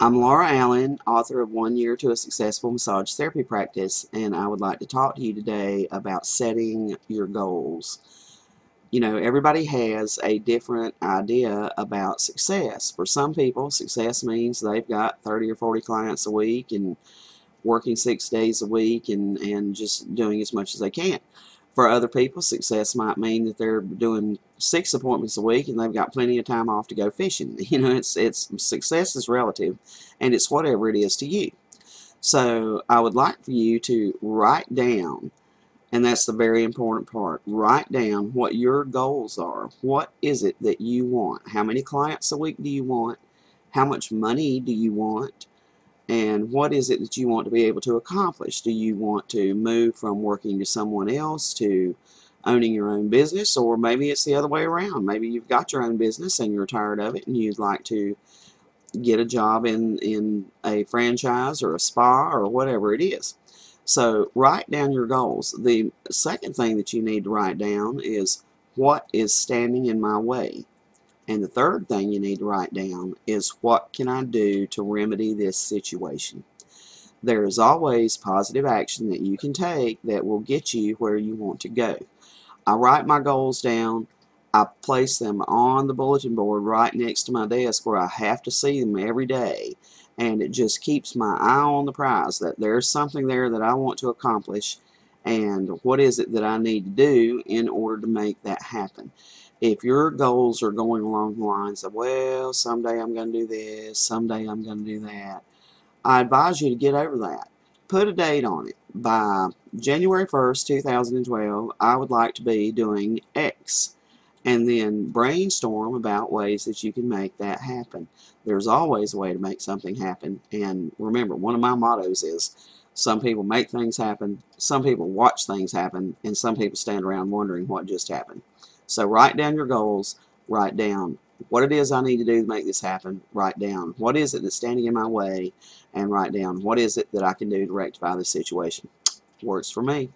I'm Laura Allen, author of One Year to a Successful Massage Therapy Practice, and I would like to talk to you today about setting your goals. You know, everybody has a different idea about success. For some people, success means they've got 30 or 40 clients a week and working six days a week and, and just doing as much as they can. For other people, success might mean that they're doing six appointments a week and they've got plenty of time off to go fishing. You know, it's it's success is relative, and it's whatever it is to you. So I would like for you to write down, and that's the very important part. Write down what your goals are. What is it that you want? How many clients a week do you want? How much money do you want? And what is it that you want to be able to accomplish? Do you want to move from working to someone else to owning your own business or maybe it's the other way around. Maybe you've got your own business and you're tired of it and you'd like to get a job in, in a franchise or a spa or whatever it is. So write down your goals. The second thing that you need to write down is what is standing in my way. And the third thing you need to write down is what can I do to remedy this situation. There is always positive action that you can take that will get you where you want to go. I write my goals down. I place them on the bulletin board right next to my desk where I have to see them every day. And it just keeps my eye on the prize that there's something there that I want to accomplish and what is it that I need to do in order to make that happen. If your goals are going along the lines of, well, someday I'm going to do this, someday I'm going to do that, I advise you to get over that. Put a date on it. By January 1st, 2012, I would like to be doing X. And then brainstorm about ways that you can make that happen. There's always a way to make something happen. And remember, one of my mottos is some people make things happen, some people watch things happen, and some people stand around wondering what just happened. So write down your goals, write down what it is I need to do to make this happen, write down what is it that's standing in my way, and write down what is it that I can do to rectify this situation. Works for me.